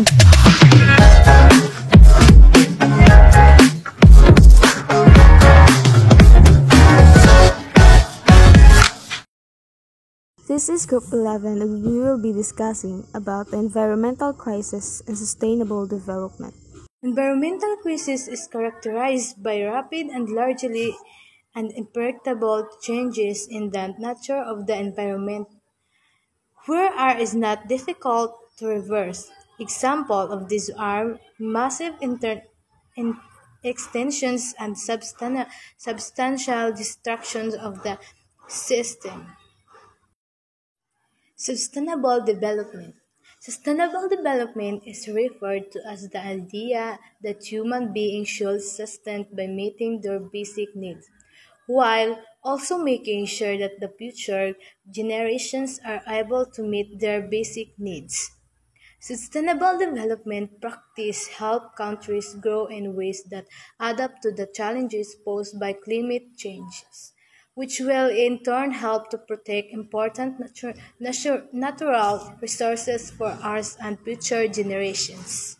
This is Group 11 and we will be discussing about the environmental crisis and sustainable development. Environmental crisis is characterized by rapid and largely and unpredictable changes in the nature of the environment where are is not difficult to reverse. Examples of these are massive inter- in extensions and substan- substantial destructions of the system. Sustainable development. Sustainable development is referred to as the idea that human beings should sustain by meeting their basic needs, while also making sure that the future generations are able to meet their basic needs. Sustainable development practice help countries grow in ways that adapt to the challenges posed by climate changes which will in turn help to protect important natu- natu- natural resources for ours and future generations.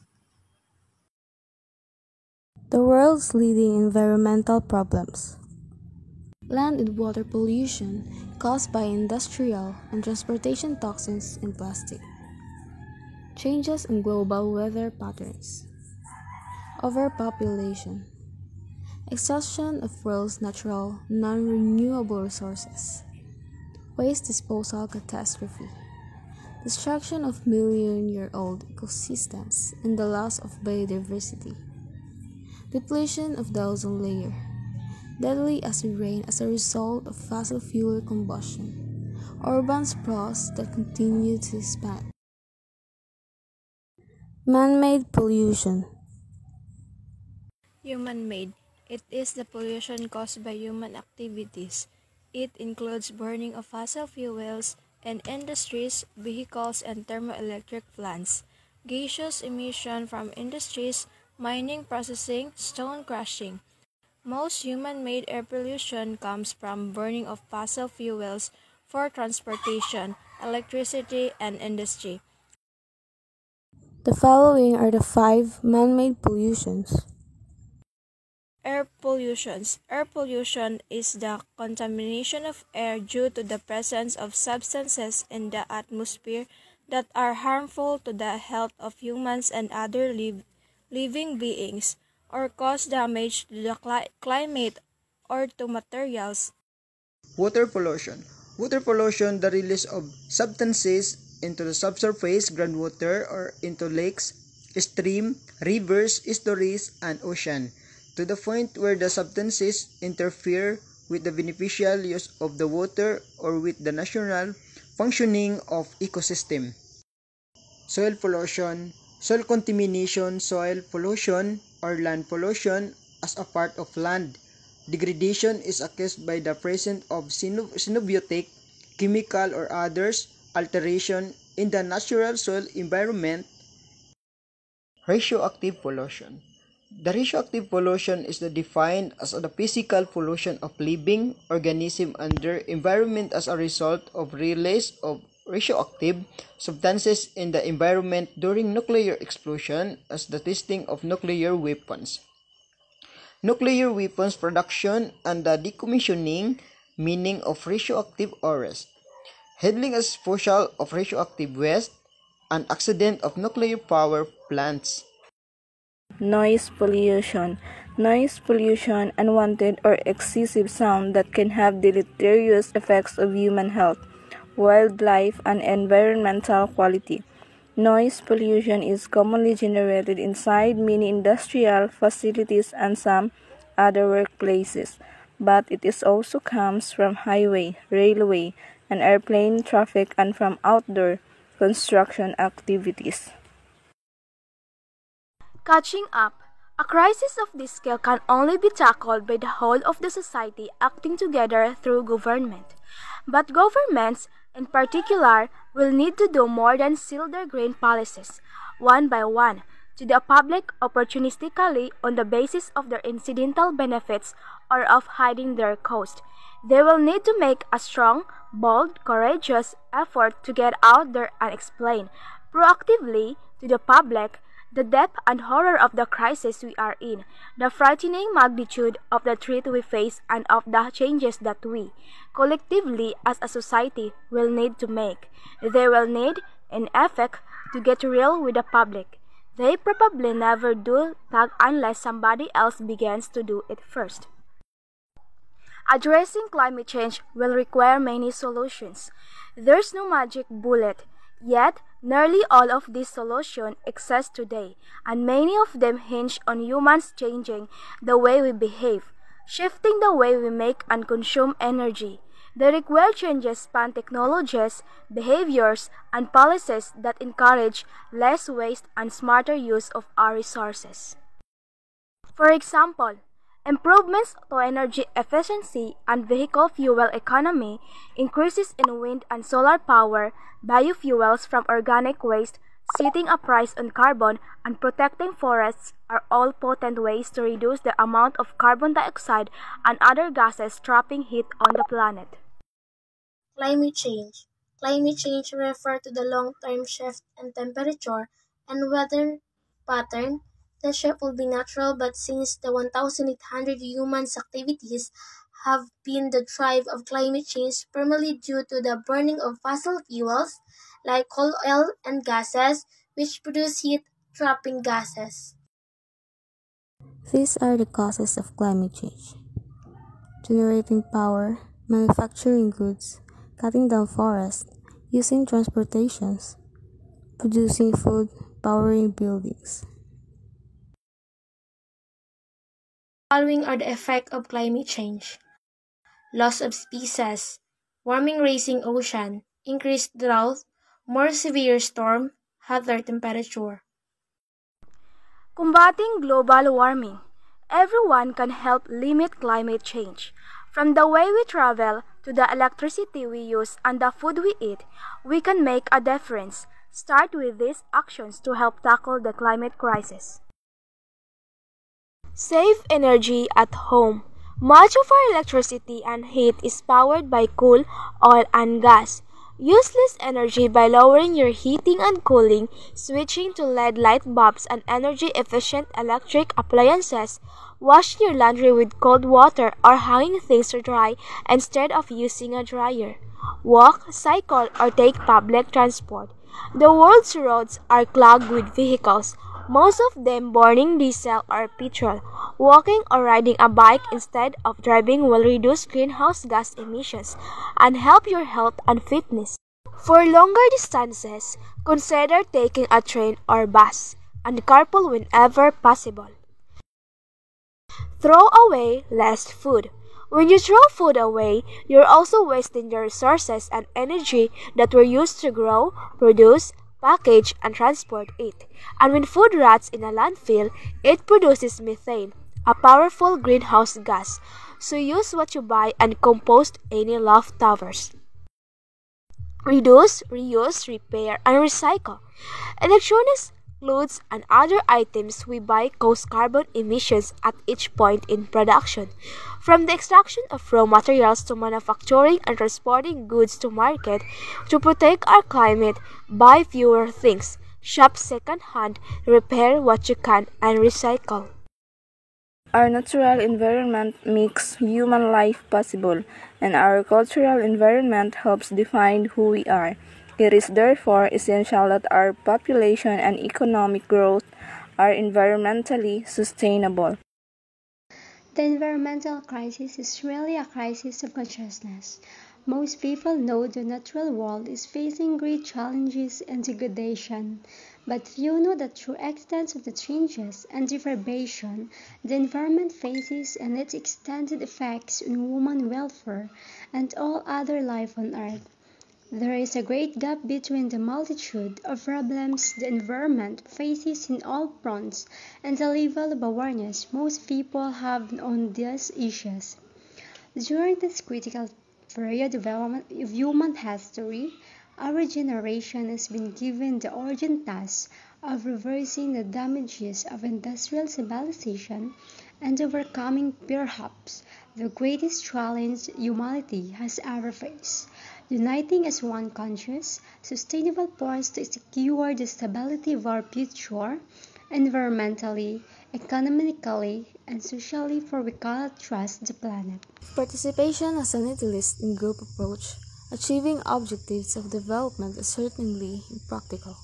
The world's leading environmental problems. Land and water pollution caused by industrial and transportation toxins and plastic. Changes in global weather patterns. Overpopulation. Exhaustion of world's natural, non-renewable resources. Waste disposal catastrophe. Destruction of million-year-old ecosystems and the loss of biodiversity. Depletion of the ozone layer. Deadly acid rain as a result of fossil fuel combustion. Urban sprawls that continue to expand. Man-made pollution. Human-made. It is the pollution caused by human activities. It includes burning of fossil fuels and industries, vehicles, and thermoelectric plants, gaseous emission from industries, mining, processing, stone crushing. Most human-made air pollution comes from burning of fossil fuels for transportation, electricity, and industry. The following are the five man-made pollutions. Air pollutions. Air pollution is the contamination of air due to the presence of substances in the atmosphere that are harmful to the health of humans and other live, living beings, or cause damage to the cli- climate or to materials. Water pollution. Water pollution, the release of substances into the subsurface groundwater or into lakes, stream, rivers, estuaries, and ocean to the point where the substances interfere with the beneficial use of the water or with the natural functioning of ecosystem. Soil pollution, soil contamination, soil pollution, or land pollution as a part of land. Degradation is caused by the presence of symbiotic, chemical, or others alteration in the natural soil environment. Radioactive pollution. The radioactive pollution is defined as the physical pollution of living organisms under environment as a result of release of radioactive substances in the environment during nuclear explosion as the testing of nuclear weapons. Nuclear weapons production and the decommissioning meaning of radioactive arrest. Handling as disposal of radioactive waste, an accident of nuclear power plants. Noise pollution. Noise pollution, unwanted or excessive sound that can have deleterious effects on human health, wildlife, and environmental quality. Noise pollution is commonly generated inside many industrial facilities and some other workplaces, but it is also comes from highway, railway, and airplane traffic and from outdoor construction activities. Catching up. A crisis of this scale can only be tackled by the whole of the society acting together through government. But governments, in particular, will need to do more than seal their green policies, one by one, to the public opportunistically on the basis of their incidental benefits or of hiding their cost. They will need to make a strong, bold, courageous effort to get out there and explain, proactively, to the public the depth and horror of the crisis we are in, the frightening magnitude of the threat we face, and of the changes that we, collectively as a society, will need to make. They will need, in effect, to get real with the public. They probably never do that unless somebody else begins to do it first. Addressing climate change will require many solutions. There's no magic bullet, yet nearly all of these solutions exist today, and many of them hinge on humans changing the way we behave, shifting the way we make and consume energy. The required changes span technologies, behaviors, and policies that encourage less waste and smarter use of our resources. For example, improvements to energy efficiency and vehicle fuel economy, increases in wind and solar power, biofuels from organic waste, setting a price on carbon, and protecting forests are all potent ways to reduce the amount of carbon dioxide and other gases trapping heat on the planet. Climate change. Climate change refers to the long-term shift in temperature and weather pattern. The shift will be natural, but since the 1,800 humans' activities have been the drive of climate change primarily due to the burning of fossil fuels like coal, oil, and gases, which produce heat trapping gases. These are the causes of climate change generating power, manufacturing goods, cutting down forests, using transportations, producing food, powering buildings. Following are the effects of climate change loss of species, warming raising ocean, increased drought, more severe storm, hotter temperature. Combating global warming. Everyone can help limit climate change. From the way we travel to the electricity we use and the food we eat, we can make a difference. Start with these actions to help tackle the climate crisis. Save energy at home. Much of our electricity and heat is powered by coal, oil, and gas. Use less energy by lowering your heating and cooling, switching to LED light bulbs and energy efficient electric appliances, washing your laundry with cold water or hanging things to dry instead of using a dryer. Walk, cycle, or take public transport. The world's roads are clogged with vehicles most of them burning diesel or petrol. Walking or riding a bike instead of driving will reduce greenhouse gas emissions and help your health and fitness. For longer distances, consider taking a train or bus and carpool whenever possible. Throw away less food. When you throw food away, you're also wasting your resources and energy that were used to grow, produce, package, and transport it. And when food rots in a landfill, it produces methane, a powerful greenhouse gas. So use what you buy and compost any leftovers. Reduce, reuse, repair, and recycle. Electronics clothes, and other items we buy cause carbon emissions at each point in production. From the extraction of raw materials to manufacturing and transporting goods to market, to protect our climate, buy fewer things, shop second-hand, repair what you can, and recycle. Our natural environment makes human life possible, and our cultural environment helps define who we are. It is therefore essential that our population and economic growth are environmentally sustainable. The environmental crisis is really a crisis of consciousness. Most people know the natural world is facing great challenges and degradation, but few know the true extent of the changes and deprivation the environment faces and its extended effects on human welfare and all other life on earth. There is a great gap between the multitude of problems the environment faces in all fronts and the level of awareness most people have on these issues. During this critical period of human history, our generation has been given the urgent task of reversing the damages of industrial civilization and overcoming perhaps the greatest challenge humanity has ever faced uniting as one conscious, sustainable force to secure the stability of our future, environmentally, economically, and socially for we cannot trust the planet. Participation as an idealist in group approach, achieving objectives of development is certainly impractical.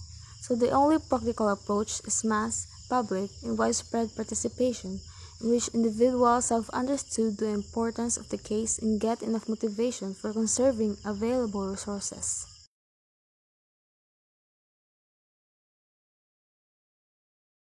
So the only practical approach is mass, public, and widespread participation in which individuals have understood the importance of the case and get enough motivation for conserving available resources.